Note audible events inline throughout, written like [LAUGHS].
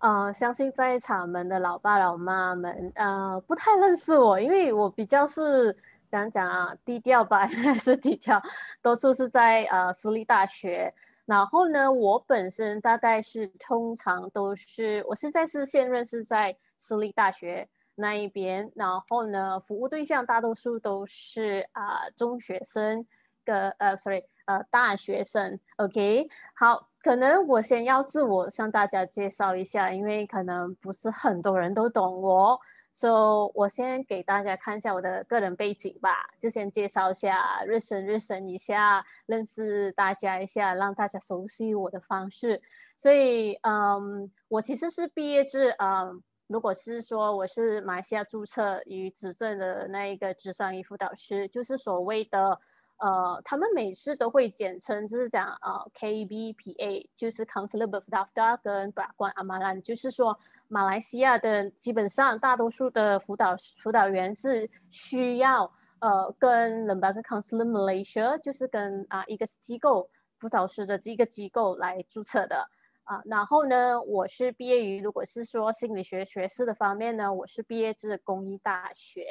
呃，相信在场们的老爸老妈们，呃，不太认识我，因为我比较是讲讲啊，低调吧，[LAUGHS] 还是低调，多数是在呃私立大学。然后呢，我本身大概是通常都是，我现在是现任是在私立大学那一边，然后呢，服务对象大多数都是啊中学生。个呃，sorry，呃，大学生，OK，好，可能我先要自我向大家介绍一下，因为可能不是很多人都懂我，so 我先给大家看一下我的个人背景吧，就先介绍一下，日升日升一下，认识大家一下，让大家熟悉我的方式。所以，嗯，我其实是毕业至，嗯，如果是说我是马来西亚注册与执政的那一个智商与辅导师，就是所谓的。呃，他们每次都会简称，就是讲呃 KBPA，就是 Counselor b f d a f d a 跟法官阿马兰，就是说马来西亚的基本上大多数的辅导辅导员是需要呃跟 l e m b a g Counselor Malaysia，就是跟啊一个机构辅导师的这个机构来注册的啊。然后呢，我是毕业于如果是说心理学学士的方面呢，我是毕业自公益大学。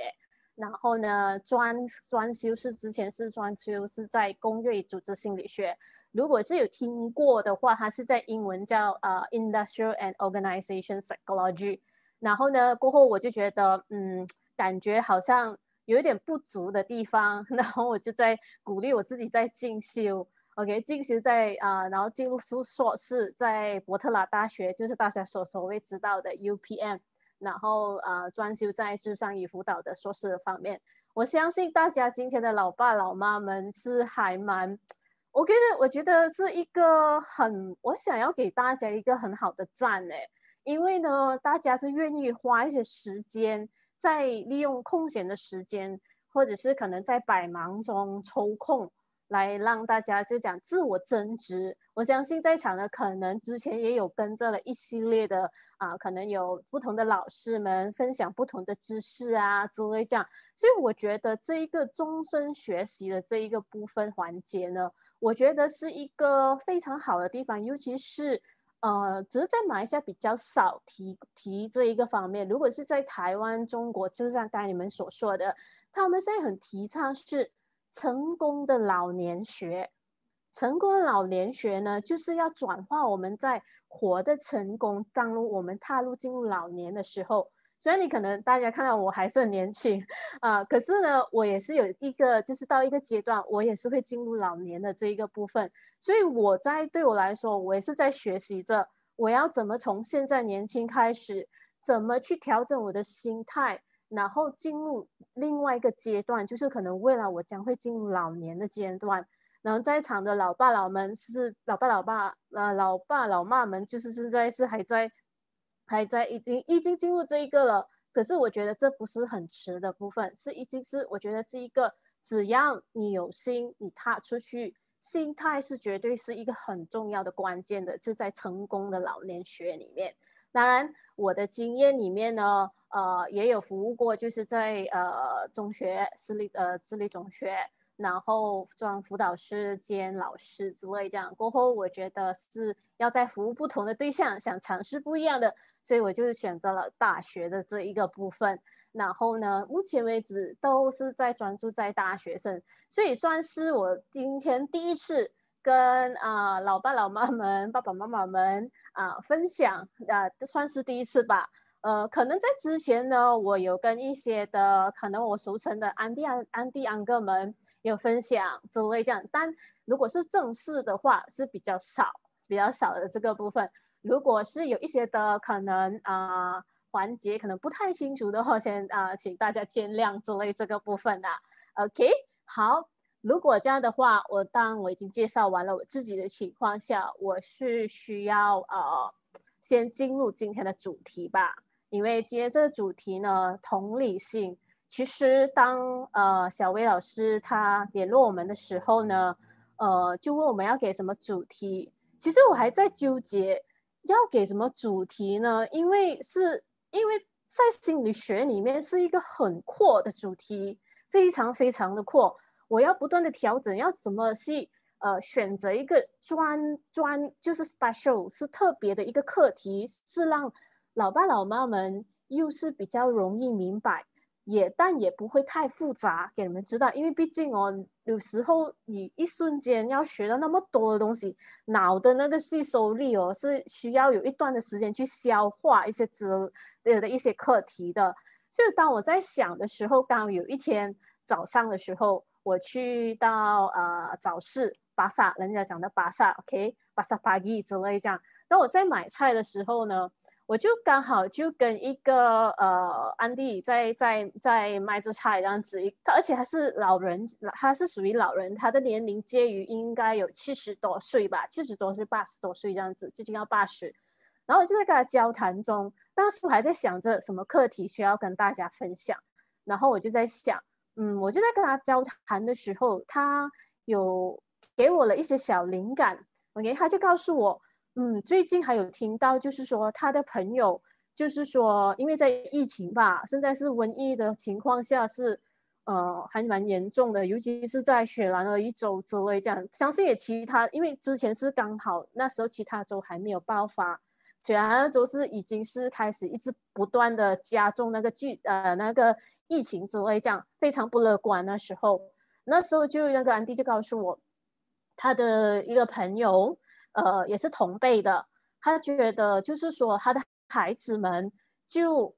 然后呢，专专修是之前是专修是在工业组织心理学，如果是有听过的话，它是在英文叫呃 Industrial and Organization Psychology。然后呢，过后我就觉得，嗯，感觉好像有一点不足的地方，[LAUGHS] 然后我就在鼓励我自己在进修，OK，进修在啊，然后进入硕硕士，在伯特拉大学，就是大家所所谓知道的 UPM。然后呃，专修在智商与辅导的硕士方面。我相信大家今天的老爸老妈们是还蛮，我觉得我觉得是一个很，我想要给大家一个很好的赞诶，因为呢，大家是愿意花一些时间，在利用空闲的时间，或者是可能在百忙中抽空。来让大家就讲自我增值，我相信在场的可能之前也有跟着了一系列的啊，可能有不同的老师们分享不同的知识啊之类这样，所以我觉得这一个终身学习的这一个部分环节呢，我觉得是一个非常好的地方，尤其是呃，只是在马来西亚比较少提提这一个方面，如果是在台湾、中国，就像刚才你们所说的，他们现在很提倡是。成功的老年学，成功的老年学呢，就是要转化我们在活的成功，当中我们踏入进入老年的时候。虽然你可能大家看到我还是很年轻 [LAUGHS] 啊，可是呢，我也是有一个，就是到一个阶段，我也是会进入老年的这一个部分。所以我在对我来说，我也是在学习着，我要怎么从现在年轻开始，怎么去调整我的心态。然后进入另外一个阶段，就是可能未来我将会进入老年的阶段。然后在场的老爸老们，是老爸老爸呃老爸老妈们，就是现在是还在还在已经已经进入这一个了。可是我觉得这不是很迟的部分，是已经是我觉得是一个只要你有心，你踏出去，心态是绝对是一个很重要的关键的，是在成功的老年学里面。当然，我的经验里面呢。呃，也有服务过，就是在呃中学私立呃私立中学，然后当辅导师兼老师之类这样。过后我觉得是要在服务不同的对象，想尝试不一样的，所以我就选择了大学的这一个部分。然后呢，目前为止都是在专注在大学生，所以算是我今天第一次跟啊老爸老妈们、爸爸妈妈们啊分享啊，算是第一次吧。呃，可能在之前呢，我有跟一些的可能我俗称的安迪安安迪安哥们有分享之类这样，但如果是正式的话是比较少，比较少的这个部分。如果是有一些的可能啊环节可能不太清楚的话，先啊请大家见谅之类这个部分啊。OK，好，如果这样的话，我当我已经介绍完了我自己的情况下，我是需要呃先进入今天的主题吧。因为今天这个主题呢，同理性。其实当呃小薇老师他联络我们的时候呢，呃就问我们要给什么主题。其实我还在纠结要给什么主题呢？因为是因为在心理学里面是一个很阔的主题，非常非常的阔。我要不断的调整，要怎么去呃选择一个专专就是 special 是特别的一个课题，是让老爸老妈们又是比较容易明白。也但也不会太复杂，给你们知道，因为毕竟哦，有时候你一瞬间要学到那么多的东西，脑的那个吸收力哦，是需要有一段的时间去消化一些知的的一些课题的。所以当我在想的时候，刚好有一天早上的时候，我去到呃早市巴萨，人家讲的巴萨，OK，巴萨巴吉之类这样。那我在买菜的时候呢？我就刚好就跟一个呃安迪在在在卖着菜这样子，他而且还是老人，他是属于老人，他的年龄介于应该有七十多岁吧，七十多岁八十多岁这样子，接近要八十。然后我就在跟他交谈中，当时我还在想着什么课题需要跟大家分享，然后我就在想，嗯，我就在跟他交谈的时候，他有给我了一些小灵感，OK，他就告诉我。嗯，最近还有听到，就是说他的朋友，就是说，因为在疫情吧，现在是瘟疫的情况下，是呃还蛮严重的，尤其是在雪兰莪一州之类这样。相信也其他，因为之前是刚好那时候其他州还没有爆发，雪兰莪州是已经是开始一直不断的加重那个剧呃那个疫情之类这样，非常不乐观。那时候，那时候就那个安迪就告诉我，他的一个朋友。呃，也是同辈的，他觉得就是说他的孩子们就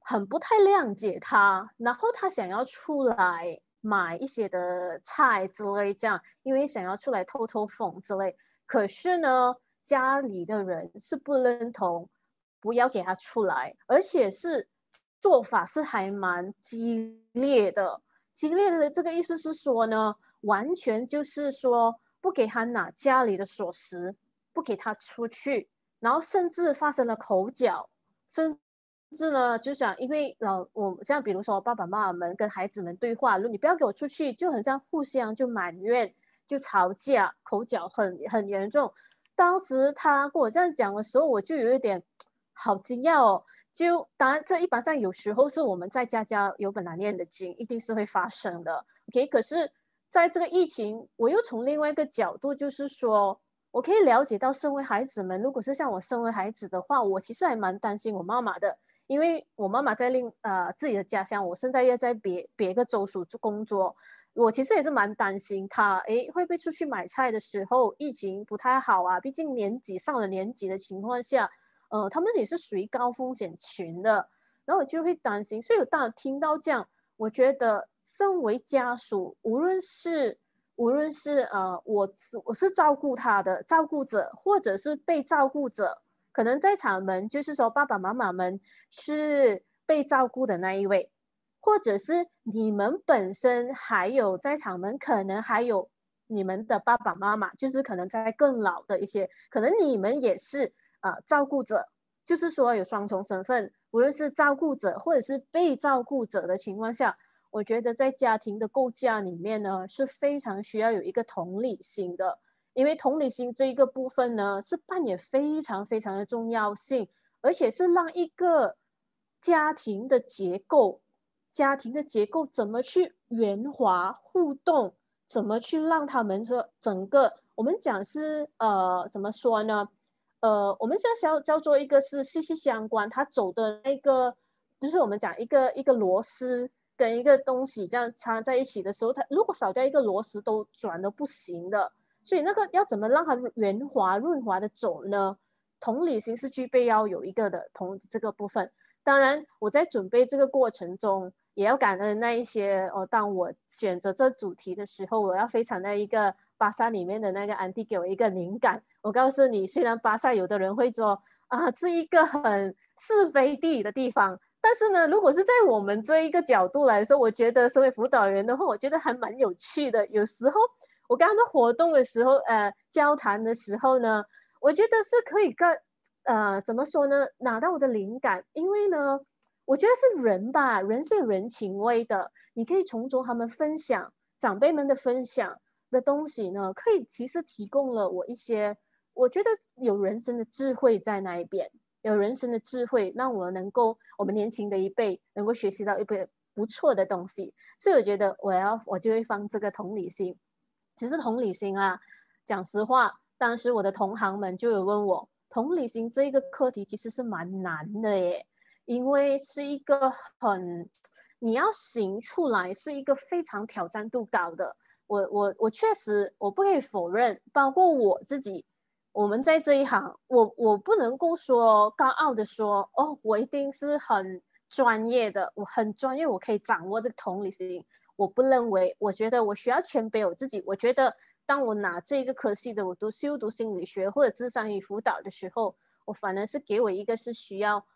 很不太谅解他，然后他想要出来买一些的菜之类，这样，因为想要出来透透风之类。可是呢，家里的人是不认同，不要给他出来，而且是做法是还蛮激烈的。激烈的这个意思是说呢，完全就是说。不给他拿家里的锁匙，不给他出去，然后甚至发生了口角，甚至呢就想，因为老我像比如说爸爸妈妈们跟孩子们对话，如果你不要给我出去，就很像互相就埋怨，就吵架，口角很很严重。当时他跟我这样讲的时候，我就有一点好惊讶哦。就当然这一般上有时候是我们在家家有本难念的经，一定是会发生的。OK，可是。在这个疫情，我又从另外一个角度，就是说，我可以了解到，身为孩子们，如果是像我身为孩子的话，我其实还蛮担心我妈妈的，因为我妈妈在另呃自己的家乡，我现在要在别别个州属工作，我其实也是蛮担心她，诶，会不会出去买菜的时候疫情不太好啊？毕竟年纪上了年纪的情况下，呃，他们也是属于高风险群的，然后我就会担心，所以我当听到这样，我觉得。身为家属，无论是无论是呃，我我是照顾他的照顾者，或者是被照顾者，可能在场们就是说爸爸妈妈们是被照顾的那一位，或者是你们本身还有在场们，可能还有你们的爸爸妈妈，就是可能在更老的一些，可能你们也是呃照顾者，就是说有双重身份，无论是照顾者或者是被照顾者的情况下。我觉得在家庭的构架里面呢，是非常需要有一个同理心的，因为同理心这一个部分呢，是扮演非常非常的重要性，而且是让一个家庭的结构，家庭的结构怎么去圆滑互动，怎么去让他们说整个，我们讲是呃怎么说呢？呃，我们这叫叫做一个是息息相关，它走的那个就是我们讲一个一个螺丝。跟一个东西这样插在一起的时候，它如果少掉一个螺丝都转都不行的。所以那个要怎么让它圆滑润滑的走呢？同理心是具备要有一个的同这个部分。当然，我在准备这个过程中，也要感恩那一些哦。当我选择这主题的时候，我要非常的一个巴萨里面的那个安迪给我一个灵感。我告诉你，虽然巴萨有的人会说啊，是一个很是非地的地方。但是呢，如果是在我们这一个角度来说，我觉得身为辅导员的话，我觉得还蛮有趣的。有时候我跟他们活动的时候，呃，交谈的时候呢，我觉得是可以跟，呃，怎么说呢，拿到我的灵感。因为呢，我觉得是人吧，人是有人情味的。你可以从中他们分享长辈们的分享的东西呢，可以其实提供了我一些，我觉得有人生的智慧在那一边。有人生的智慧，让我能够，我们年轻的一辈能够学习到一个不错的东西，所以我觉得我要，我就会放这个同理心。其实同理心啊，讲实话，当时我的同行们就有问我，同理心这一个课题其实是蛮难的耶，因为是一个很你要行出来，是一个非常挑战度高的。我我我确实我不可以否认，包括我自己，我们在这一行，我我不能够说高傲的说，哦，我一定是很专业的，我很专业，我可以掌握这个同理心。我不认为，我觉得我需要谦卑我自己。我觉得，当我拿这个科系的，我读修读心理学或者智商与辅导的时候，我反而是给我一个是需要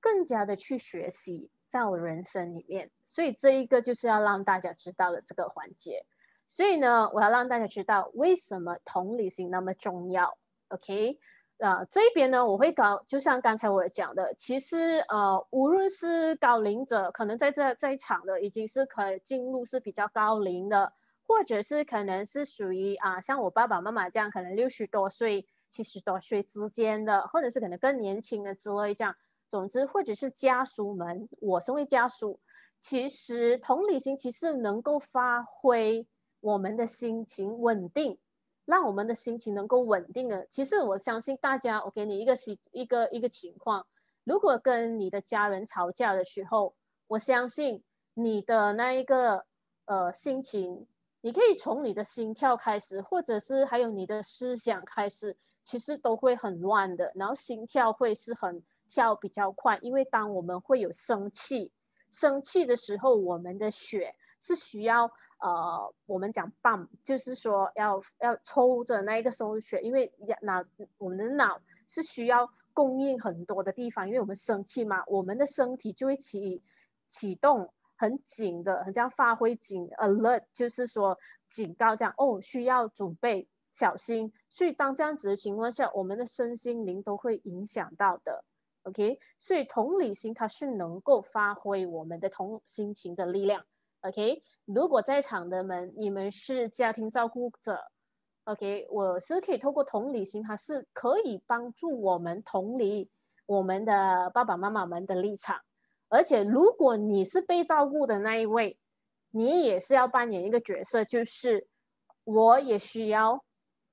更加的去学习，在我人生里面。所以这一个就是要让大家知道的这个环节。所以呢，我要让大家知道为什么同理心那么重要。OK。啊，这边呢，我会搞，就像刚才我讲的，其实呃，无论是高龄者，可能在这在场的已经是可以进入是比较高龄的，或者是可能是属于啊，像我爸爸妈妈这样，可能六十多岁、七十多岁之间的，或者是可能更年轻的之类这样。总之，或者是家属们，我身为家属，其实同理心其实能够发挥我们的心情稳定。让我们的心情能够稳定的，其实我相信大家，我给你一个一一个一个情况，如果跟你的家人吵架的时候，我相信你的那一个呃心情，你可以从你的心跳开始，或者是还有你的思想开始，其实都会很乱的，然后心跳会是很跳比较快，因为当我们会有生气，生气的时候，我们的血是需要。呃，我们讲棒，就是说要要抽着那一个收血，因为脑我们的脑是需要供应很多的地方，因为我们生气嘛，我们的身体就会启启动很紧的，很像发挥警 alert，就是说警告这样哦，需要准备小心。所以当这样子的情况下，我们的身心灵都会影响到的。OK，所以同理心它是能够发挥我们的同心情的力量。OK。如果在场的们，你们是家庭照顾者，OK，我是可以透过同理心，还是可以帮助我们同理我们的爸爸妈妈们的立场。而且，如果你是被照顾的那一位，你也是要扮演一个角色，就是我也需要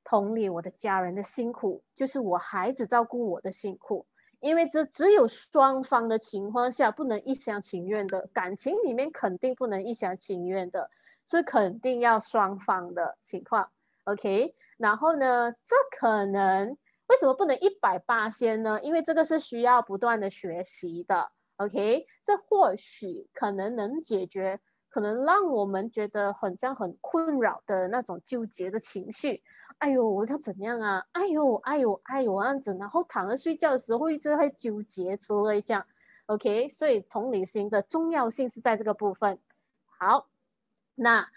同理我的家人的辛苦，就是我孩子照顾我的辛苦。因为这只有双方的情况下，不能一厢情愿的感情里面肯定不能一厢情愿的，是肯定要双方的情况。OK，然后呢，这可能为什么不能一百八先呢？因为这个是需要不断的学习的。OK，这或许可能能解决，可能让我们觉得很像很困扰的那种纠结的情绪。哎呦，我要怎样啊？哎呦，哎呦，哎呦，这样子，然后躺着睡觉的时候一直会纠结之类这样，OK？所以同理心的重要性是在这个部分。好，那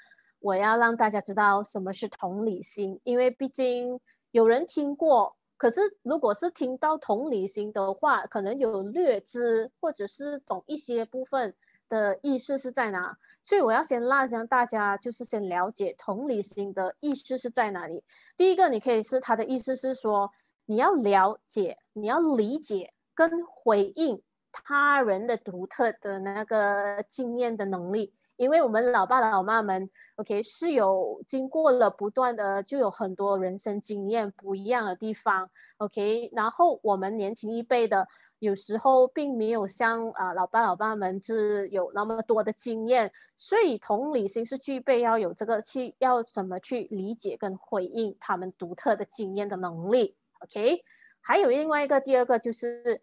我要让大家知道什么是同理心，因为毕竟有人听过，可是如果是听到同理心的话，可能有略知或者是懂一些部分的意思是在哪。所以我要先拉将大家，就是先了解同理心的意思是在哪里。第一个，你可以是他的意思是说，你要了解，你要理解跟回应他人的独特的那个经验的能力。因为我们老爸老妈们，OK，是有经过了不断的，就有很多人生经验不一样的地方，OK。然后我们年轻一辈的。有时候并没有像啊老爸老爸们是有那么多的经验，所以同理心是具备要有这个去要怎么去理解跟回应他们独特的经验的能力。OK，还有另外一个第二个就是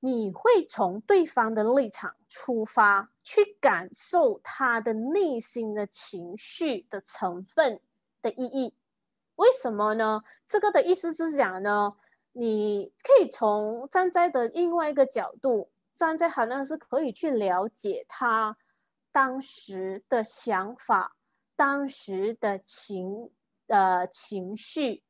你会从对方的立场出发去感受他的内心的情绪的成分的意义。为什么呢？这个的意思是讲呢？你可以从站在的另外一个角度，站在好像是可以去了解他当时的想法、当时的情呃情绪、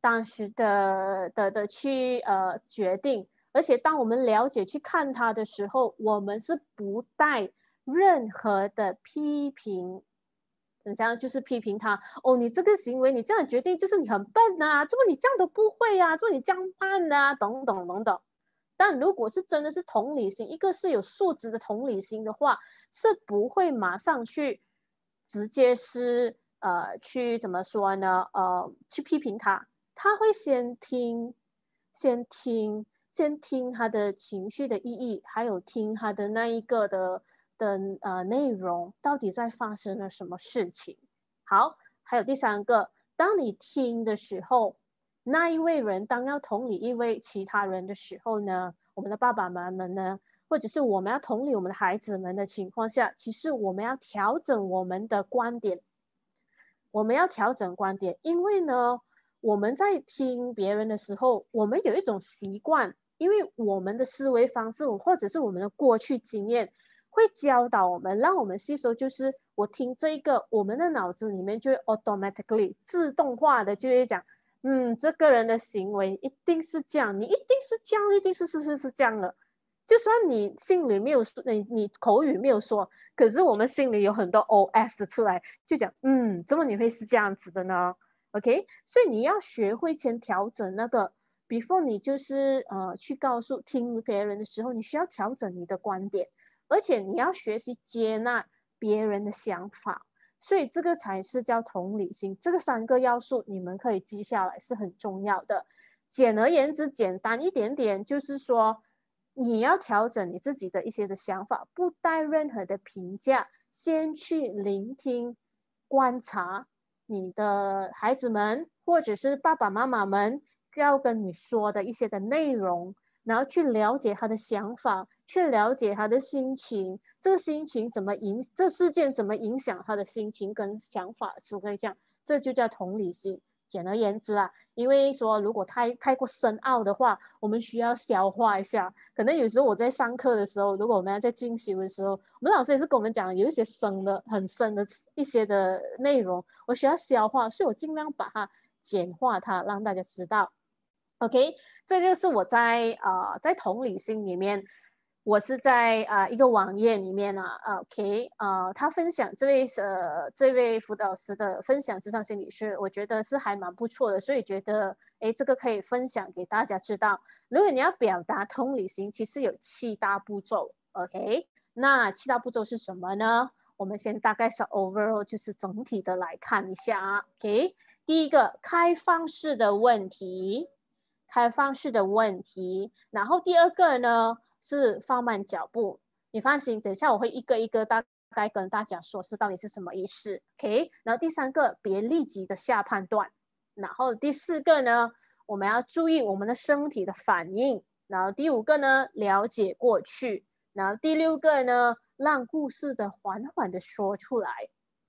当时的的的去呃决定，而且当我们了解去看他的时候，我们是不带任何的批评。人家就是批评他哦，你这个行为，你这样决定就是你很笨呐，怎么你这样都不会呀？怎么你这样慢呐？等等等等。但如果是真的是同理心，一个是有素质的同理心的话，是不会马上去直接是呃去怎么说呢？呃，去批评他，他会先听，先听，先听他的情绪的意义，还有听他的那一个的的呃内容，到底在发生了什么事情。好，还有第三个，当你听的时候，那一位人当要同理一位其他人的时候呢，我们的爸爸妈妈呢？或者是我们要同理我们的孩子们的情况下，其实我们要调整我们的观点。我们要调整观点，因为呢，我们在听别人的时候，我们有一种习惯，因为我们的思维方式或者是我们的过去经验，会教导我们，让我们吸收。就是我听这一个，我们的脑子里面就会 automatically 自动化的就会讲，嗯，这个人的行为一定是这样，你一定是这样，一定是是是是这样的。就算你心里没有说，你你口语没有说，可是我们心里有很多 O S 的出来，就讲，嗯，怎么你会是这样子的呢？OK，所以你要学会先调整那个，before 你就是呃去告诉听别人的时候，你需要调整你的观点，而且你要学习接纳别人的想法，所以这个才是叫同理心。这个三个要素你们可以记下来，是很重要的。简而言之，简单一点点，就是说。你要调整你自己的一些的想法，不带任何的评价，先去聆听、观察你的孩子们，或者是爸爸妈妈们要跟你说的一些的内容，然后去了解他的想法，去了解他的心情，这个心情怎么影，这事件怎么影响他的心情跟想法，是可以这样，这就叫同理心。简而言之啊，因为说如果太太过深奥的话，我们需要消化一下。可能有时候我在上课的时候，如果我们要在进修的时候，我们老师也是跟我们讲有一些深的、很深的一些的内容，我需要消化，所以我尽量把它简化它，让大家知道。OK，这个是我在啊在同理心里面。我是在啊一个网页里面呢，OK，呃，他分享这位呃这位辅导师的分享智商心理学，我觉得是还蛮不错的，所以觉得哎这个可以分享给大家知道。如果你要表达同理心，其实有七大步骤，OK，那七大步骤是什么呢？我们先大概是 overall，就是整体的来看一下啊，OK，第一个开放式的问题，开放式的问题，然后第二个呢？是放慢脚步，你放心，等一下我会一个一个大概跟大家说，是到底是什么意思，OK？然后第三个，别立即的下判断，然后第四个呢，我们要注意我们的身体的反应，然后第五个呢，了解过去，然后第六个呢，让故事的缓缓的说出来，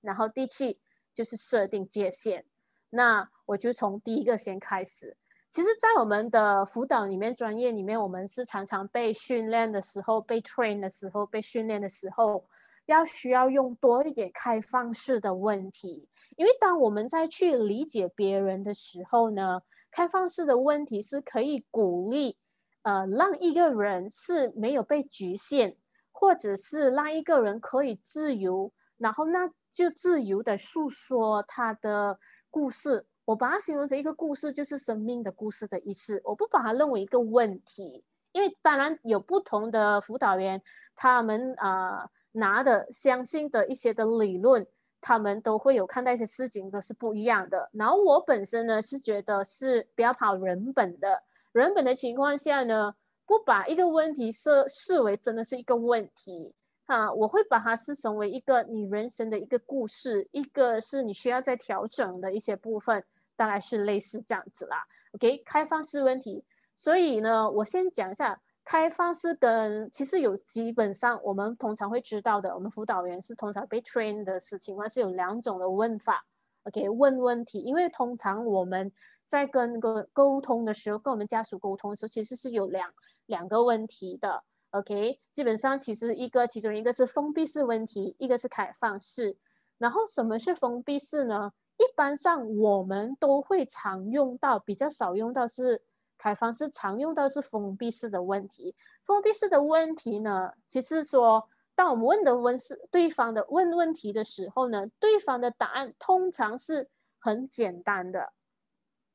然后第七就是设定界限，那我就从第一个先开始。其实，在我们的辅导里面，专业里面，我们是常常被训练的时候，被 train 的时候，被训练的时候，要需要用多一点开放式的问题。因为当我们在去理解别人的时候呢，开放式的问题是可以鼓励，呃，让一个人是没有被局限，或者是让一个人可以自由，然后那就自由的诉说他的故事。我把它形容成一个故事，就是生命的故事的意思。我不把它认为一个问题，因为当然有不同的辅导员，他们啊拿的相信的一些的理论，他们都会有看待一些事情的是不一样的。然后我本身呢是觉得是不要跑人本的，人本的情况下呢，不把一个问题设视为真的是一个问题。啊，我会把它是成为一个你人生的一个故事，一个是你需要再调整的一些部分。大概是类似这样子啦，OK，开放式问题。所以呢，我先讲一下开放式跟其实有基本上我们通常会知道的，我们辅导员是通常被 train 的事情，况是有两种的问法，OK，问问题。因为通常我们在跟个沟通的时候，跟我们家属沟通的时候，其实是有两两个问题的，OK，基本上其实一个其中一个是封闭式问题，一个是开放式。然后什么是封闭式呢？一般上我们都会常用到，比较少用到是开放式，常用到是封闭式的问题。封闭式的问题呢，其实说当我们问的问是对方的问问题的时候呢，对方的答案通常是很简单的，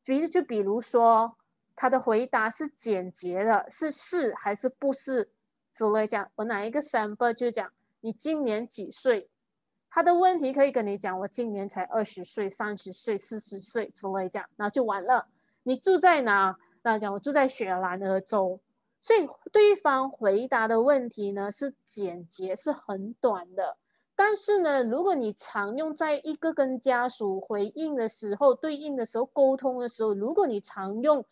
比如就比如说他的回答是简洁的，是是还是不是之类讲。我拿一个 sample 就讲你今年几岁？他的问题可以跟你讲，我今年才二十岁、三十岁、四十岁之类这样，然后就完了。你住在哪？那讲我住在雪兰莪州，所以对方回答的问题呢是简洁，是很短的。但是呢，如果你常用在一个跟家属回应的时候、对应的时候、沟通的时候，如果你常用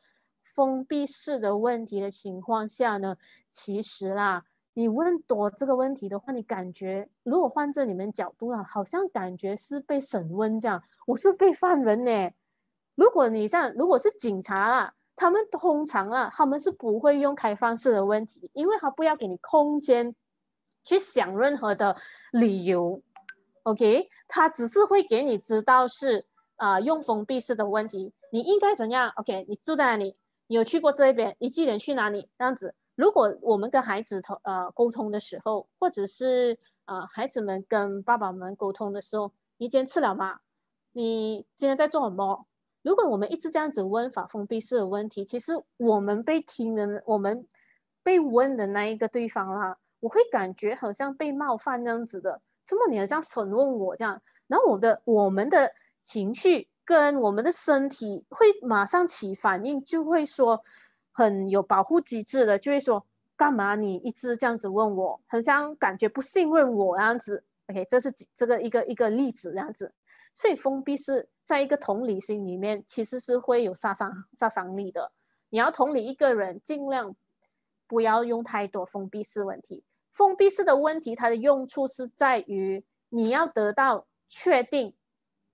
封闭式的问题的情况下呢，其实啦，你问多这个问题的话，你感觉如果换在你们角度啊，好像感觉是被审问这样，我是被犯人呢。如果你像如果是警察啦，他们通常啊，他们是不会用开放式的问题，因为他不要给你空间。去想任何的理由，OK，他只是会给你知道是啊用封闭式的问题，你应该怎样？OK，你住在哪里？你有去过这一边？你几点去哪里？这样子，如果我们跟孩子头呃沟通的时候，或者是啊孩子们跟爸爸们沟通的时候，你今天吃了吗？你今天在做什么？如果我们一直这样子问法封闭式的问题，其实我们被听的，我们被问的那一个对方啦。我会感觉好像被冒犯那样子的，这么你好像审问我这样，然后我的我们的情绪跟我们的身体会马上起反应，就会说很有保护机制的，就会说干嘛你一直这样子问我，很像感觉不信任我这样子。OK，这是这个一个一个例子这样子，所以封闭是在一个同理心里面其实是会有杀伤杀伤力的。你要同理一个人，尽量不要用太多封闭式问题。封闭式的问题，它的用处是在于你要得到确定、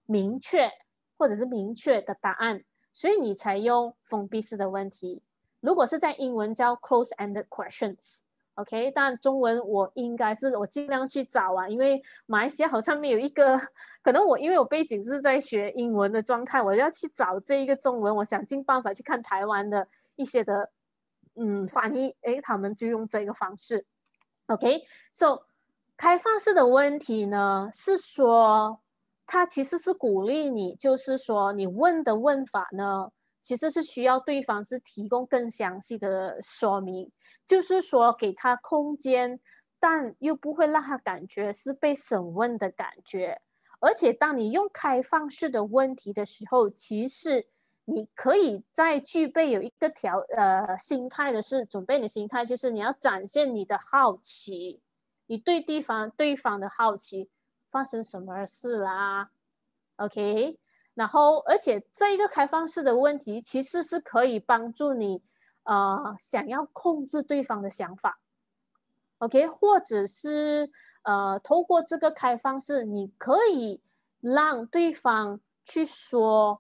明确或者是明确的答案，所以你才用封闭式的问题。如果是在英文叫 close-ended questions，OK，但中文我应该是我尽量去找啊，因为马来西亚好像没有一个，[LAUGHS] 可能我因为我背景是在学英文的状态，我要去找这一个中文，我想尽办法去看台湾的一些的嗯翻译，诶，他们就用这个方式。OK，so 开放式的问题呢，是说它其实是鼓励你，就是说你问的问法呢，其实是需要对方是提供更详细的说明，就是说给他空间，但又不会让他感觉是被审问的感觉。而且当你用开放式的问题的时候，其实。你可以在具备有一个条呃心态的是准备你的心态，就是你要展现你的好奇，你对地方对方的好奇发生什么事啦，OK，然后而且这一个开放式的问题其实是可以帮助你呃想要控制对方的想法，OK，或者是呃透过这个开放式，你可以让对方去说。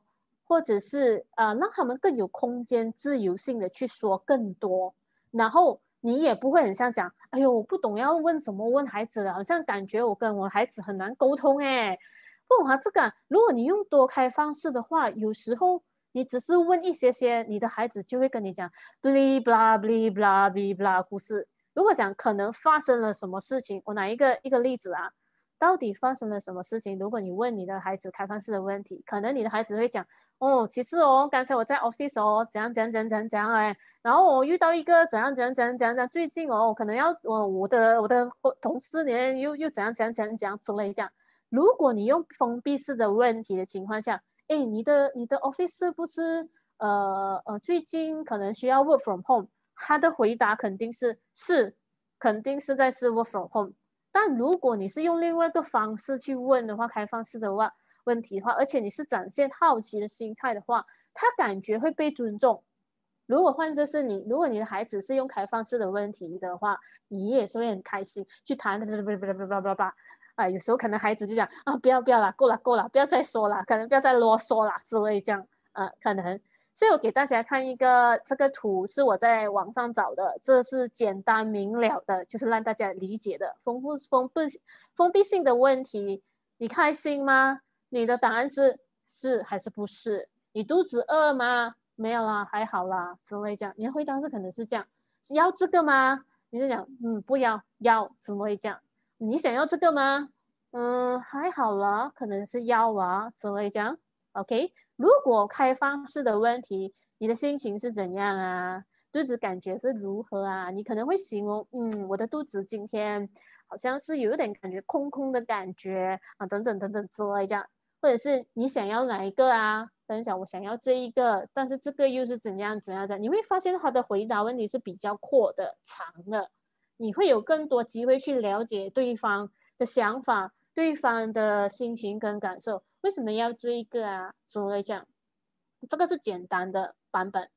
或者是呃，让他们更有空间、自由性的去说更多，然后你也不会很像讲，哎呦，我不懂要问什么问孩子了，好像感觉我跟我孩子很难沟通哎。不啊，这个如果你用多开放式的话，有时候你只是问一些些，你的孩子就会跟你讲，blah blah blah blah blah 故事。如果讲可能发生了什么事情，我拿一个一个例子啊，到底发生了什么事情？如果你问你的孩子开放式的问题，可能你的孩子会讲。哦，其实哦，刚才我在 office 哦，怎样怎样怎样怎样哎，然后我遇到一个怎样怎样怎样怎样，最近哦，可能要我我的我的同事呢又又怎样怎样怎样怎样之类这样。如果你用封闭式的问题的情况下，哎，你的你的 office 不是呃呃最近可能需要 work from home？他的回答肯定是是，肯定是在是 work from home。但如果你是用另外一个方式去问的话，开放式的话。问题的话，而且你是展现好奇的心态的话，他感觉会被尊重。如果换作是你，如果你的孩子是用开放式的问题的话，你也是会很开心去谈。不不不不不不不，啊，有时候可能孩子就讲啊，不要不要了，够了够了，不要再说了，可能不要再啰嗦了之类这样，呃，可能。所以我给大家看一个这个图，是我在网上找的，这是简单明了的，就是让大家理解的，丰富封闭封闭性的问题，你开心吗？你的答案是是还是不是？你肚子饿吗？没有啦，还好啦，之类这样。你的回答是可能是这样，要这个吗？你就讲，嗯，不要，要之类这样。你想要这个吗？嗯，还好啦，可能是要啊，之类这样。OK，如果开放式的问题，你的心情是怎样啊？肚子感觉是如何啊？你可能会形容，嗯，我的肚子今天。好像是有一点感觉空空的感觉啊，等等等等之类这样，或者是你想要哪一个啊？等一下，我想要这一个，但是这个又是怎样怎样的？你会发现他的回答问题是比较阔的、长的，你会有更多机会去了解对方的想法、对方的心情跟感受。为什么要这一个啊？之类这样，这个是简单的版本。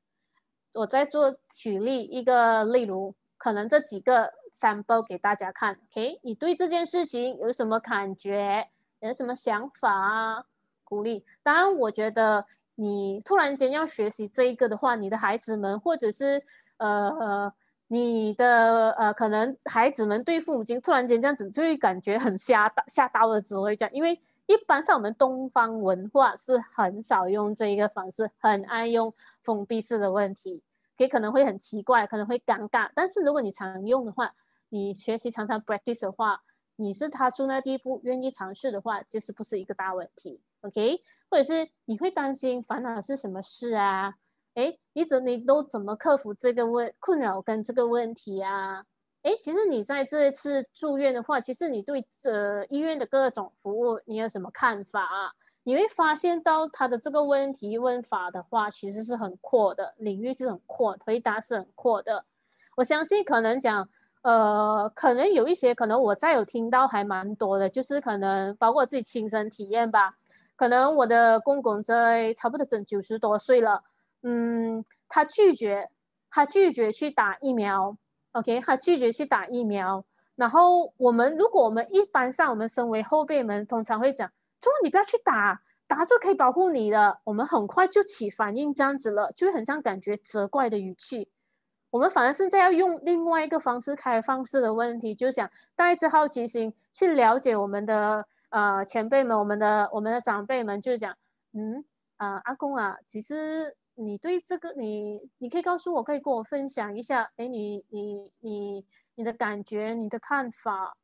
我在做举例一个，例如可能这几个 sample 给大家看，OK？你对这件事情有什么感觉？有什么想法啊？鼓励。当然，我觉得你突然间要学习这一个的话，你的孩子们或者是呃呃你的呃可能孩子们对父母亲突然间这样子就会感觉很吓到吓到了，只会这样，因为一般上我们东方文化是很少用这一个方式，很爱用。封闭式的问题，也可能会很奇怪，可能会尴尬。但是如果你常用的话，你学习常常 practice 的话，你是踏出那第一步，愿意尝试的话，其实不是一个大问题。OK，或者是你会担心烦恼是什么事啊？哎，你怎你都怎么克服这个问困扰跟这个问题啊？哎，其实你在这一次住院的话，其实你对这医院的各种服务，你有什么看法？啊你会发现到他的这个问题问法的话，其实是很阔的，领域是很阔，回答是很阔的。我相信可能讲，呃，可能有一些，可能我再有听到还蛮多的，就是可能包括自己亲身体验吧。可能我的公公在差不多整九十多岁了，嗯，他拒绝，他拒绝去打疫苗，OK，他拒绝去打疫苗。然后我们如果我们一般上我们身为后辈们，通常会讲。说你不要去打，打是可以保护你的。我们很快就起反应，这样子了，就会很像感觉责怪的语气。我们反而现在要用另外一个方式，开放式的问题，就是想带着好奇心去了解我们的呃前辈们，我们的我们的长辈们，就是讲，嗯啊阿公啊，其实你对这个你你可以告诉我，可以跟我分享一下，哎你你你你的感觉，你的看法。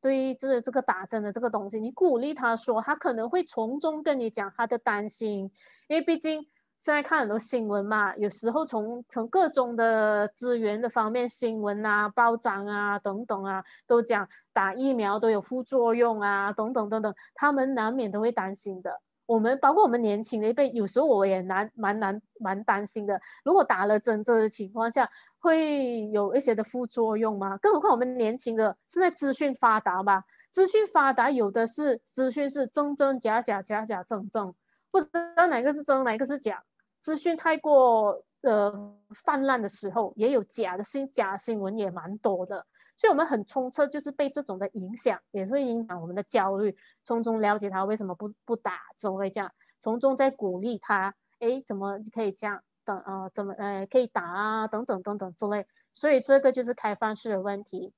对于这这个打针的这个东西，你鼓励他说，他可能会从中跟你讲他的担心，因为毕竟现在看很多新闻嘛，有时候从从各种的资源的方面，新闻啊、报章啊等等啊，都讲打疫苗都有副作用啊，等等等等，他们难免都会担心的。我们包括我们年轻的一辈，有时候我也难蛮难蛮担心的。如果打了针这的情况下，会有一些的副作用吗？更何况我们年轻的，现在资讯发达吧？资讯发达，有的是资讯是真真假假，假假真真，不知道哪个是真，哪个是假。资讯太过呃泛滥的时候，也有假的新假新闻也蛮多的。所以，我们很冲测，就是被这种的影响，也会影响我们的焦虑。从中了解他为什么不不打，怎么会这样？从中在鼓励他，哎，怎么可以这样？等呃，怎么呃可以打啊？等等等等之类。所以，这个就是开放式的问题。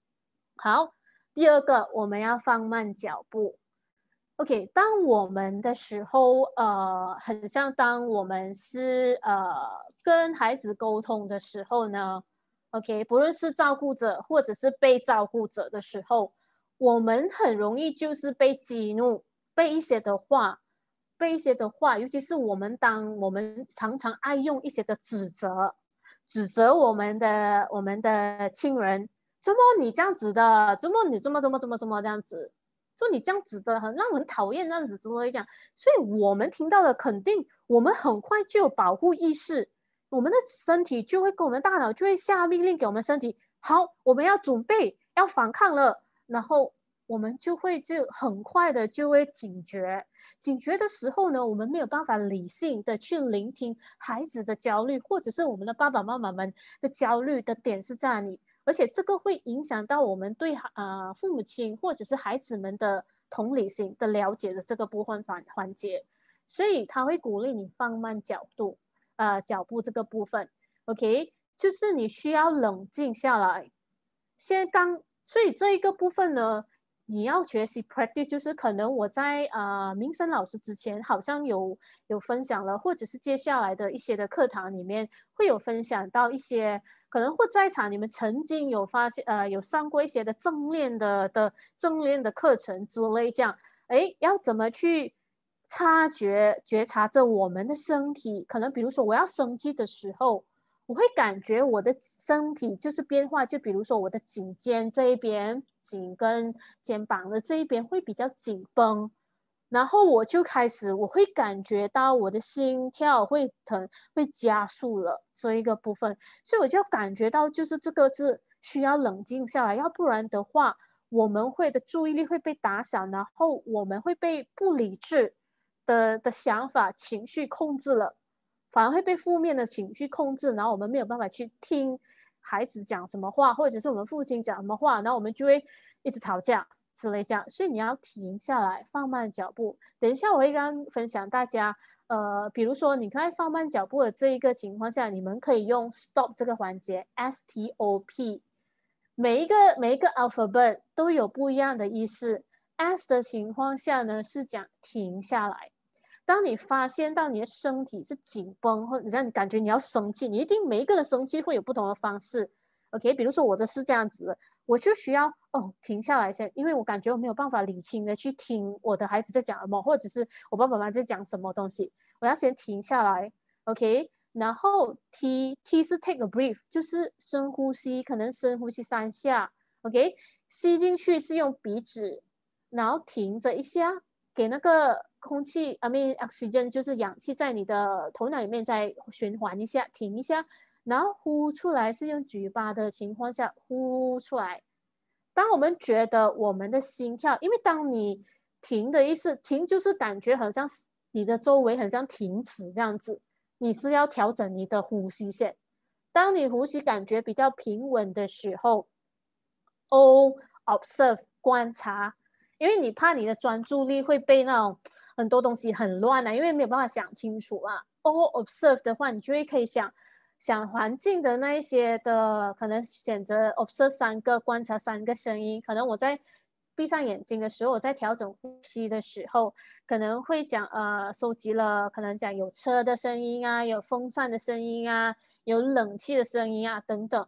好，第二个，我们要放慢脚步。OK，当我们的时候，呃，很像当我们是呃跟孩子沟通的时候呢。OK，不论是照顾者或者是被照顾者的时候，我们很容易就是被激怒，被一些的话，被一些的话，尤其是我们当我们常常爱用一些的指责，指责我们的我们的亲人，怎么你这样子的，怎么你这么这么这么这么这样子，说你这样子的很让人讨厌这样子之类讲，所以我们听到的肯定，我们很快就有保护意识。我们的身体就会跟我们大脑就会下命令给我们身体，好，我们要准备要反抗了，然后我们就会就很快的就会警觉，警觉的时候呢，我们没有办法理性的去聆听孩子的焦虑，或者是我们的爸爸妈妈们的焦虑的点是在哪里，而且这个会影响到我们对啊父母亲或者是孩子们的同理心的了解的这个部分环环节，所以他会鼓励你放慢角度。呃，脚步这个部分，OK，就是你需要冷静下来。先刚，所以这一个部分呢，你要学习 practice，就是可能我在呃明生老师之前好像有有分享了，或者是接下来的一些的课堂里面会有分享到一些，可能会在场你们曾经有发现，呃，有上过一些的正念的的正念的课程之类这样，哎，要怎么去？察觉、觉察着我们的身体，可能比如说我要生气的时候，我会感觉我的身体就是变化。就比如说我的颈肩这一边颈跟肩膀的这一边会比较紧绷，然后我就开始我会感觉到我的心跳会疼，会加速了这一个部分，所以我就感觉到就是这个是需要冷静下来，要不然的话我们会的注意力会被打散，然后我们会被不理智的的想法情绪控制了。反而会被负面的情绪控制，然后我们没有办法去听孩子讲什么话，或者是我们父亲讲什么话，然后我们就会一直吵架之类这样。所以你要停下来，放慢脚步。等一下我会刚分享大家，呃，比如说你在放慢脚步的这一个情况下，你们可以用 stop 这个环节，S T O P，每一个每一个 alphabet 都有不一样的意思。S 的情况下呢，是讲停下来。当你发现到你的身体是紧绷，或者让你感觉你要生气，你一定每一个人生气会有不同的方式。OK，比如说我的是这样子，我就需要哦停下来先，因为我感觉我没有办法理清的去听我的孩子在讲什么，或者是我爸爸妈妈在讲什么东西，我要先停下来。OK，然后 T T 是 take a breath，就是深呼吸，可能深呼吸三下。OK，吸进去是用鼻子，然后停着一下，给那个。空气，I mean oxygen，就是氧气在你的头脑里面再循环一下，停一下，然后呼出来是用嘴巴的情况下呼出来。当我们觉得我们的心跳，因为当你停的意思，停就是感觉好像你的周围很像停止这样子，你是要调整你的呼吸线。当你呼吸感觉比较平稳的时候，O observe 观察。因为你怕你的专注力会被那种很多东西很乱啊，因为没有办法想清楚啊。All observe 的话，你就会可以想想环境的那一些的，可能选择 observe 三个，观察三个声音。可能我在闭上眼睛的时候，我在调整呼吸的时候，可能会讲呃，收集了可能讲有车的声音啊，有风扇的声音啊，有冷气的声音啊等等。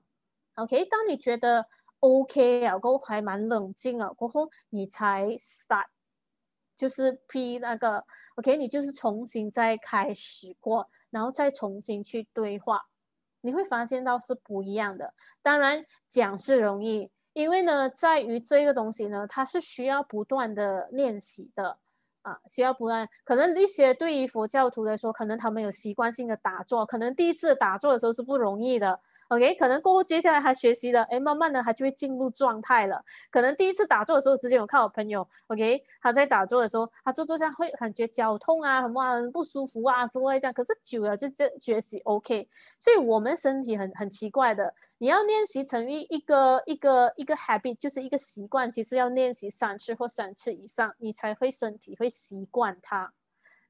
OK，当你觉得。OK 啊，过后还蛮冷静啊，过后你才 start，就是 P 那个 OK，你就是重新再开始过，然后再重新去对话，你会发现到是不一样的。当然讲是容易，因为呢，在于这个东西呢，它是需要不断的练习的啊，需要不断。可能一些对于佛教徒来说，可能他们有习惯性的打坐，可能第一次打坐的时候是不容易的。OK，可能过后接下来他学习了，哎，慢慢的他就会进入状态了。可能第一次打坐的时候，之前有看我朋友，OK，他在打坐的时候，他坐坐下会感觉脚痛啊，什么很不舒服啊之类这样。可是久了就这学习 OK，所以我们身体很很奇怪的，你要练习成为一个一个一个 habit，就是一个习惯，其实要练习三次或三次以上，你才会身体会习惯它。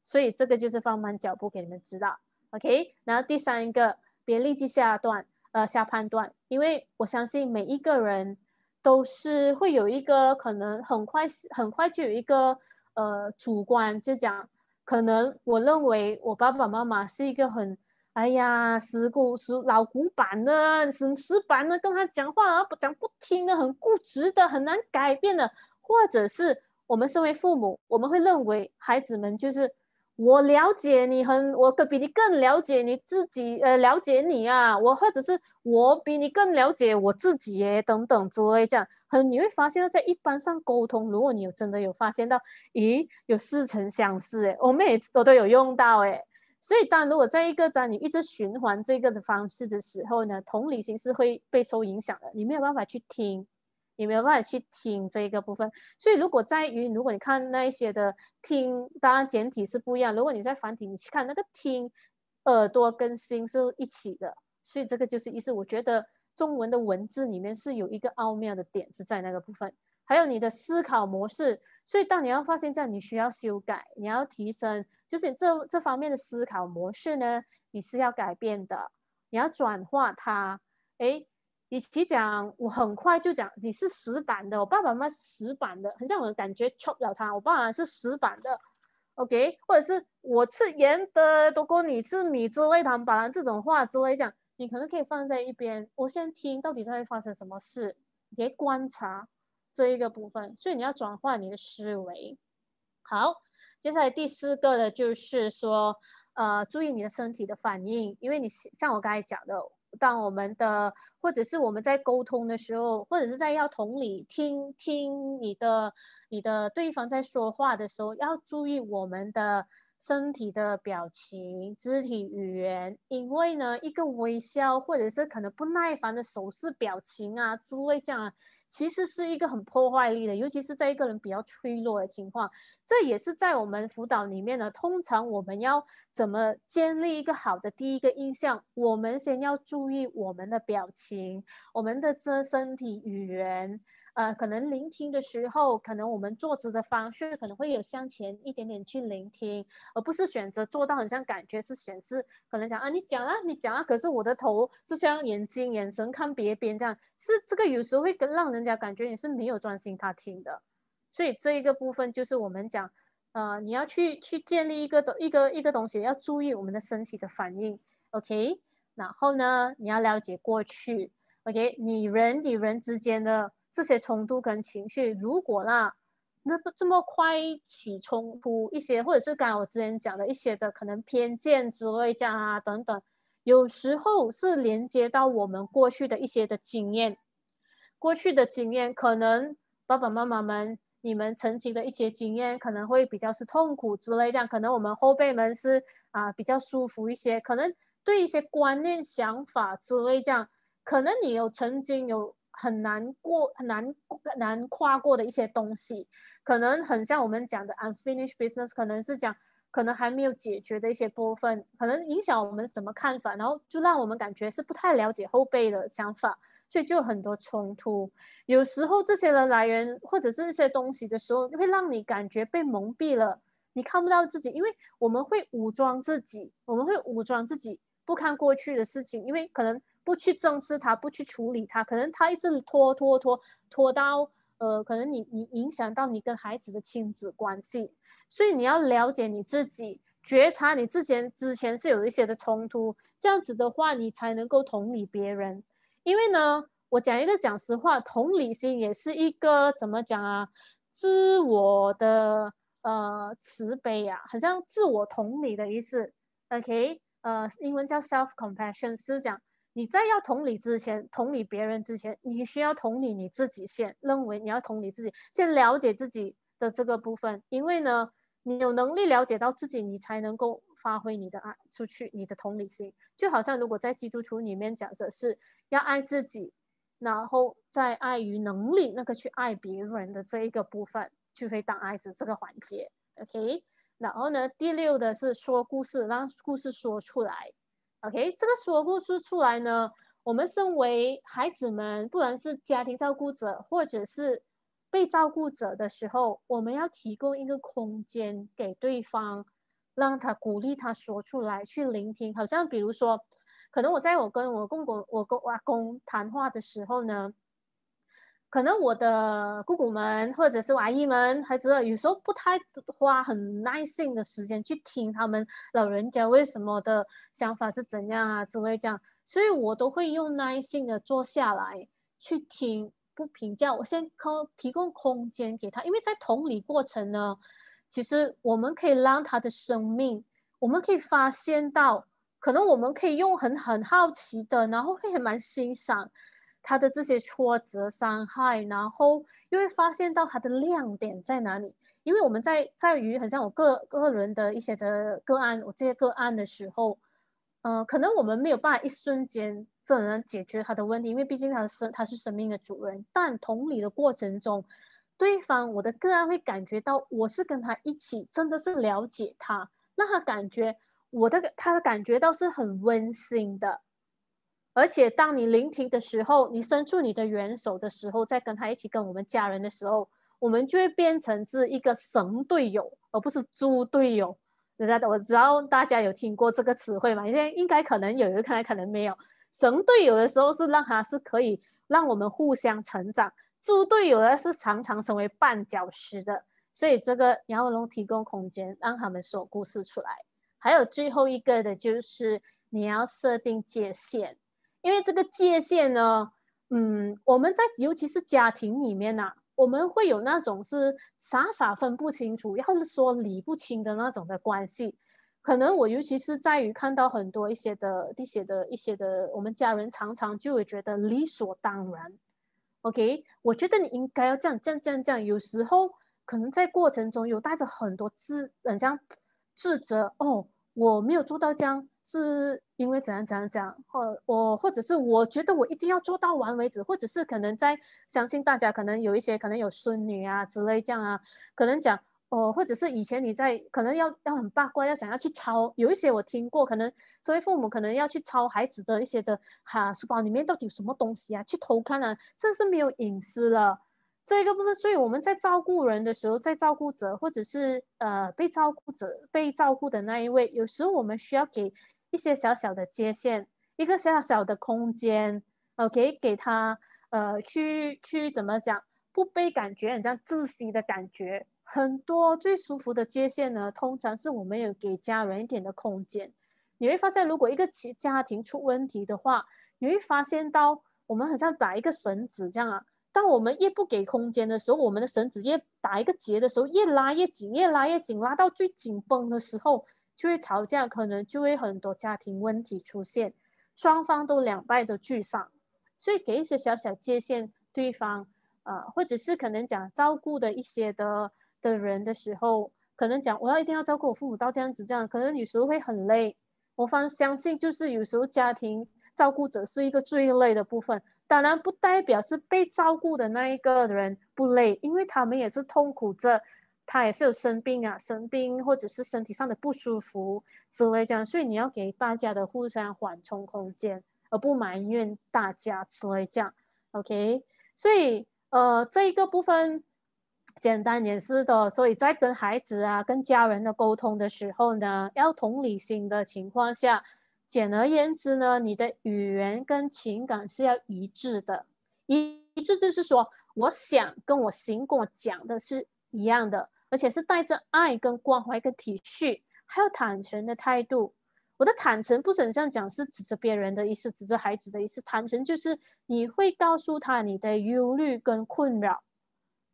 所以这个就是放慢脚步给你们知道，OK。然后第三个，别立即下段。呃，下判断，因为我相信每一个人都是会有一个可能很快很快就有一个呃主观，就讲可能我认为我爸爸妈妈是一个很哎呀死古死老古板的、很死板的，跟他讲话不讲不听的，很固执的，很难改变的，或者是我们身为父母，我们会认为孩子们就是。我了解你很，我可比你更了解你自己，呃，了解你啊，我或者是我比你更了解我自己耶，等等之类这样，很你会发现在一般上沟通，如果你有真的有发现到，咦，有似曾相识诶，我每次都都有用到诶。所以当如果在一个当你一直循环这个的方式的时候呢，同理心是会被受影响的，你没有办法去听。你没有办法去听这个部分，所以如果在于如果你看那一些的听，当然简体是不一样。如果你在繁体，你去看那个听，耳朵跟心是一起的，所以这个就是意思。我觉得中文的文字里面是有一个奥妙的点是在那个部分，还有你的思考模式。所以当你要发现这样，你需要修改，你要提升，就是这这方面的思考模式呢，你是要改变的，你要转化它，诶。与其讲我很快就讲你是死板的，我爸爸妈妈死板的，很像我的感觉抽了他，我爸爸是死板的，OK，或者是我吃盐的多过你吃米之类的，把这种话之类讲，你可能可以放在一边，我先听到底在发生什么事，你可以观察这一个部分，所以你要转换你的思维。好，接下来第四个的就是说，呃，注意你的身体的反应，因为你像我刚才讲的。当我们的或者是我们在沟通的时候，或者是在要同理听听你的你的对方在说话的时候，要注意我们的。身体的表情、肢体语言，因为呢，一个微笑或者是可能不耐烦的手势、表情啊之类这样，其实是一个很破坏力的，尤其是在一个人比较脆弱的情况。这也是在我们辅导里面呢，通常我们要怎么建立一个好的第一个印象？我们先要注意我们的表情、我们的这身体语言。呃，可能聆听的时候，可能我们坐姿的方式可能会有向前一点点去聆听，而不是选择做到很像感觉是显示，可能讲啊，你讲啊，你讲啊，可是我的头是这样，眼睛眼神看别边这样，是这个有时候会跟让人家感觉你是没有专心他听的，所以这一个部分就是我们讲，呃，你要去去建立一个的一个一个东西，要注意我们的身体的反应，OK，然后呢，你要了解过去，OK，你人与人之间的。这些冲突跟情绪，如果啦，那不这么快起冲突一些，或者是刚我之前讲的一些的可能偏见之类这样啊等等，有时候是连接到我们过去的一些的经验，过去的经验可能爸爸妈妈们你们曾经的一些经验可能会比较是痛苦之类这样，可能我们后辈们是啊比较舒服一些，可能对一些观念想法之类这样，可能你有曾经有。很难过、很难难跨过的一些东西，可能很像我们讲的 unfinished business，可能是讲可能还没有解决的一些部分，可能影响我们怎么看法，然后就让我们感觉是不太了解后辈的想法，所以就有很多冲突。有时候这些的来源或者是一些东西的时候，会让你感觉被蒙蔽了，你看不到自己，因为我们会武装自己，我们会武装自己，不看过去的事情，因为可能。不去正视它，不去处理它，可能他一直拖拖拖拖到呃，可能你你影响到你跟孩子的亲子关系，所以你要了解你自己，觉察你之前之前是有一些的冲突，这样子的话，你才能够同理别人。因为呢，我讲一个讲实话，同理心也是一个怎么讲啊？自我的呃慈悲啊，好像自我同理的意思。OK，呃，英文叫 self compassion，是讲。你在要同理之前，同理别人之前，你需要同理你自己先。认为你要同理自己，先了解自己的这个部分，因为呢，你有能力了解到自己，你才能够发挥你的爱出去，你的同理心。就好像如果在基督徒里面讲的是要爱自己，然后再爱于能力那个去爱别人的这一个部分，就会当爱子这个环节。OK，然后呢，第六的是说故事，让故事说出来。OK，这个说故事出来呢，我们身为孩子们，不管是家庭照顾者或者是被照顾者的时候，我们要提供一个空间给对方，让他鼓励他说出来，去聆听。好像比如说，可能我在我跟我公公、我跟阿公谈话的时候呢。可能我的姑姑们或者是阿姨们，还知道有时候不太花很耐心的时间去听他们老人家为什么的想法是怎样啊之类这样，所以我都会用耐心的坐下来去听，不评价，我先空提供空间给他，因为在同理过程呢，其实我们可以让他的生命，我们可以发现到，可能我们可以用很很好奇的，然后会蛮欣赏。他的这些挫折、伤害，然后又会发现到他的亮点在哪里？因为我们在在于很像我个个人的一些的个案，我这些个案的时候，呃，可能我们没有办法一瞬间就能解决他的问题，因为毕竟他是他是生命的主人。但同理的过程中，对方我的个案会感觉到我是跟他一起，真的是了解他，让他感觉我的他的感觉到是很温馨的。而且，当你聆听的时候，你伸出你的援手的时候，再跟他一起跟我们家人的时候，我们就会变成是一个神队友，而不是猪队友。人家我知道大家有听过这个词汇嘛？现在应该可能有，有可能可能没有。神队友的时候是让他是可以让我们互相成长，猪队友呢是常常成为绊脚石的。所以这个杨龙提供空间，让他们说故事出来。还有最后一个的就是你要设定界限。因为这个界限呢，嗯，我们在尤其是家庭里面呐，我们会有那种是傻傻分不清楚，要是说理不清的那种的关系。可能我尤其是在于看到很多一些的一些的一些的，我们家人常常就会觉得理所当然。OK，我觉得你应该要这样这样这样这样。有时候可能在过程中有带着很多自，人家自责哦，我没有做到这样。是因为怎样怎样讲，或我或者是我觉得我一定要做到完为止，或者是可能在相信大家可能有一些可能有孙女啊之类这样啊，可能讲哦，或者是以前你在可能要要很八卦，要想要去抄，有一些我听过，可能作为父母可能要去抄孩子的一些的哈书包里面到底有什么东西啊，去偷看啊，这是没有隐私了。这一个不是，所以我们在照顾人的时候，在照顾者或者是呃被照顾者被照顾的那一位，有时候我们需要给。一些小小的接线，一个小小的空间，OK，给他呃去去怎么讲，不被感觉很像窒息的感觉。很多最舒服的接线呢，通常是我们有给家人一点的空间。你会发现，如果一个家家庭出问题的话，你会发现到我们好像打一个绳子这样啊。当我们越不给空间的时候，我们的绳子越打一个结的时候，越拉越紧，越拉越紧，拉到最紧绷的时候。就会吵架，可能就会很多家庭问题出现，双方都两败都俱伤。所以给一些小小界限，对方，呃，或者是可能讲照顾的一些的的人的时候，可能讲我要一定要照顾我父母到这样子，这样可能有时候会很累。我方相信，就是有时候家庭照顾者是一个最累的部分，当然不代表是被照顾的那一个人不累，因为他们也是痛苦着。他也是有生病啊，生病或者是身体上的不舒服之类这样，所以你要给大家的互相缓冲空间，而不埋怨大家之类这样。OK，所以呃这一个部分简单点是的，所以在跟孩子啊、跟家人的沟通的时候呢，要同理心的情况下，简而言之呢，你的语言跟情感是要一致的，一一致就是说，我想跟我行跟我讲的是一样的。而且是带着爱、跟关怀、跟体恤，还有坦诚的态度。我的坦诚不是很像讲是指着别人的意思，指着孩子的意思。坦诚就是你会告诉他你的忧虑跟困扰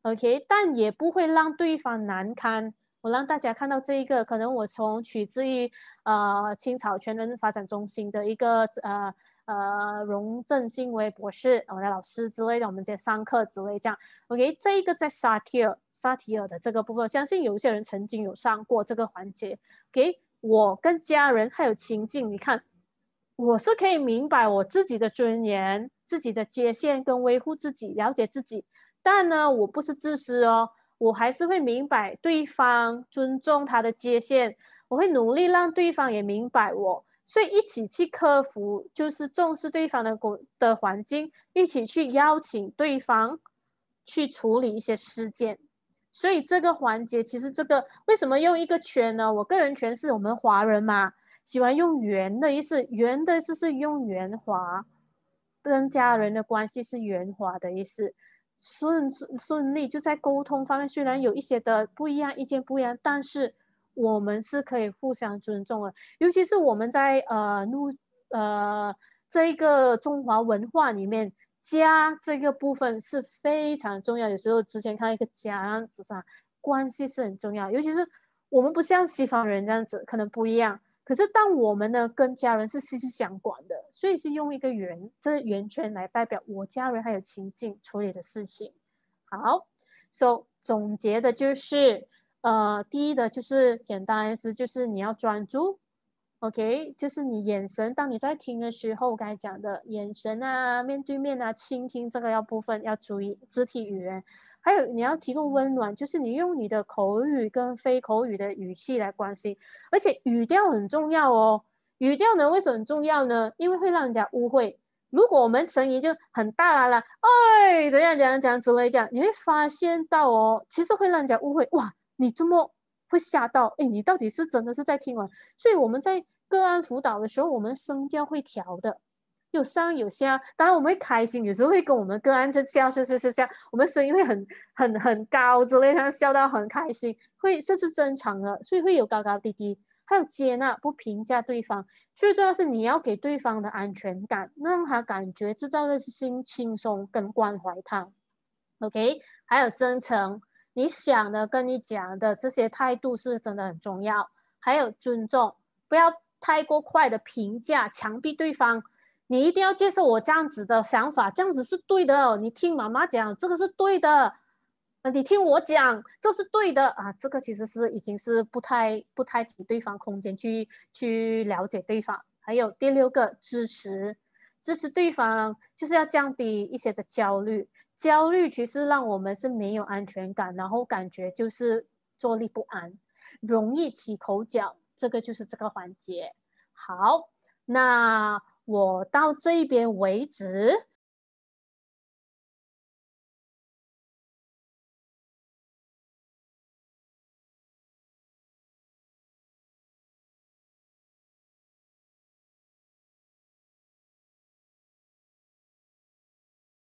，OK，但也不会让对方难堪。我让大家看到这一个，可能我从取自于呃青草全人发展中心的一个呃。呃，荣正新为博士，我的老师之类的，我们在上课之类这样。OK，这一个在沙提尔，沙提尔的这个部分，相信有些人曾经有上过这个环节。OK，我跟家人还有亲近，你看，我是可以明白我自己的尊严、自己的界限跟维护自己、了解自己，但呢，我不是自私哦，我还是会明白对方，尊重他的界限，我会努力让对方也明白我。所以一起去克服，就是重视对方的工的环境，一起去邀请对方去处理一些事件。所以这个环节其实这个为什么用一个圈呢？我个人诠释，我们华人嘛，喜欢用圆的意思，圆的意思是用圆滑，跟家人的关系是圆滑的意思，顺顺顺利，就在沟通方面虽然有一些的不一样，意见不一样，但是。我们是可以互相尊重的，尤其是我们在呃怒呃这一个中华文化里面，家这个部分是非常重要。有时候之前看到一个家样子上，关系是很重要。尤其是我们不像西方人这样子，可能不一样。可是当我们呢跟家人是息息相关的，所以是用一个圆这圆圈来代表我家人还有情境处理的事情。好，so 总结的就是。呃，第一的就是简单是，就是你要专注，OK，就是你眼神，当你在听的时候，该讲的眼神啊，面对面啊，倾听这个要部分要注意肢体语言，还有你要提供温暖，就是你用你的口语跟非口语的语气来关心，而且语调很重要哦。语调呢，为什么很重要呢？因为会让人家误会。如果我们声音就很大啦啦，哎，怎样怎样怎样之类这样，你会发现到哦，其实会让人家误会哇。你这么会吓到？哎，你到底是真的是在听完？所以我们在个案辅导的时候，我们声调会调的，有上有下。当然我们会开心，有时候会跟我们个案在笑笑笑笑笑，我们声音会很很很高之类，像笑到很开心，会这是正常的。所以会有高高低低，还有接纳不评价对方。最重要是你要给对方的安全感，让他感觉知道的是心轻松跟关怀他。OK，还有真诚。你想的跟你讲的这些态度是真的很重要，还有尊重。不要太过快的评价、强逼对方。你一定要接受我这样子的想法，这样子是对的。你听妈妈讲，这个是对的。你听我讲，这是对的啊。这个其实是已经是不太不太给对方空间去去了解对方。还有第六个，支持支持对方，就是要降低一些的焦虑。焦虑其实让我们是没有安全感，然后感觉就是坐立不安，容易起口角。这个就是这个环节。好，那我到这边为止。